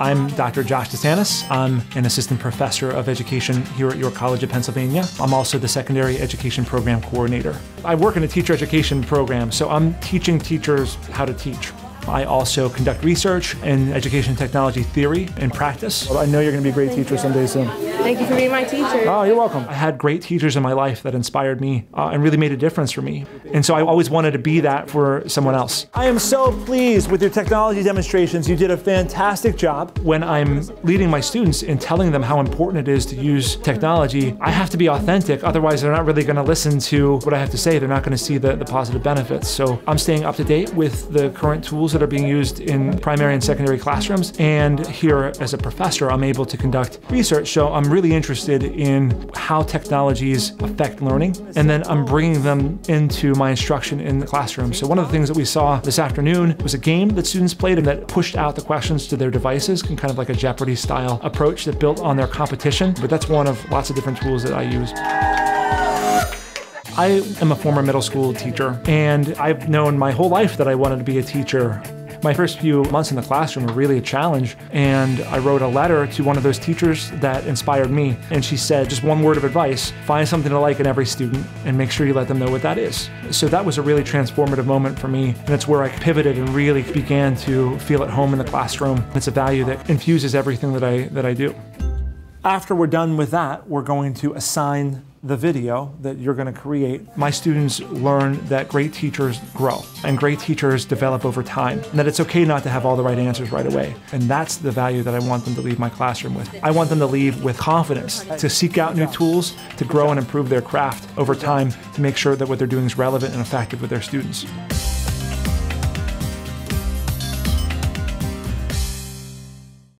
I'm Dr. Josh DeSantis. I'm an assistant professor of education here at York College of Pennsylvania. I'm also the secondary education program coordinator. I work in a teacher education program, so I'm teaching teachers how to teach. I also conduct research in education technology theory and practice. I know you're going to be a great teacher someday soon. Thank you for being my teacher. Oh, you're welcome. I had great teachers in my life that inspired me uh, and really made a difference for me. And so I always wanted to be that for someone else. I am so pleased with your technology demonstrations. You did a fantastic job. When I'm leading my students and telling them how important it is to use technology, I have to be authentic. Otherwise, they're not really going to listen to what I have to say. They're not going to see the, the positive benefits. So I'm staying up to date with the current tools that are being used in primary and secondary classrooms. And here, as a professor, I'm able to conduct research. So I'm really interested in how technologies affect learning. And then I'm bringing them into my instruction in the classroom. So one of the things that we saw this afternoon was a game that students played and that pushed out the questions to their devices, in kind of like a Jeopardy style approach that built on their competition. But that's one of lots of different tools that I use. I am a former middle school teacher, and I've known my whole life that I wanted to be a teacher. My first few months in the classroom were really a challenge, and I wrote a letter to one of those teachers that inspired me. And she said, just one word of advice find something to like in every student and make sure you let them know what that is. So that was a really transformative moment for me, and it's where I pivoted and really began to feel at home in the classroom. It's a value that infuses everything that I, that I do. After we're done with that, we're going to assign the video that you're going to create. My students learn that great teachers grow and great teachers develop over time, and that it's okay not to have all the right answers right away. And that's the value that I want them to leave my classroom with. I want them to leave with confidence to seek out new tools, to grow and improve their craft over time, to make sure that what they're doing is relevant and effective with their students.